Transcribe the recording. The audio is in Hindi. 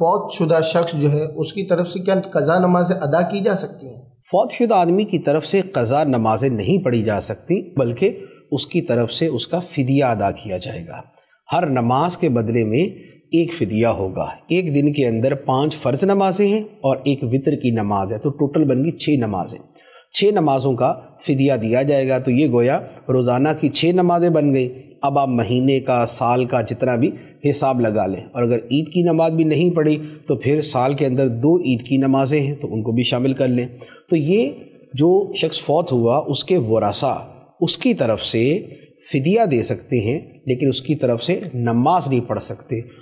फौत शुदा शख्स जो है, उसकी तरफ़ से क्या कज़ा नमाजें अदा की जा सकती हैं? फौत शुदा आदमी की तरफ़ से कज़ा नमाजें नहीं पढ़ी जा सकती, बल्कि उसकी तरफ़ से उसका फ़िदिया अदा किया जाएगा। हर नमाज़ के बदले में एक फ़िदिया होगा। एक दिन के अंदर पाँच फ़र्ज़ नमाजें हैं और एक वितर की नमाज़ है तो टोटल बन गई छः नमाजें। छः नमाज़ों का फ़िदिया दिया जाएगा। तो ये गोया रोज़ाना की छः नमाज़ें बन गई। अब आप महीने का, साल का जितना भी हिसाब लगा लें। और अगर ईद की नमाज़ भी नहीं पढ़ी तो फिर साल के अंदर दो ईद की नमाज़ें हैं तो उनको भी शामिल कर लें। तो ये जो शख्स फौत हुआ, उसके वरासा, उसकी तरफ़ से फ़िदिया दे सकते हैं, लेकिन उसकी तरफ़ से नमाज़ नहीं पढ़ सकते।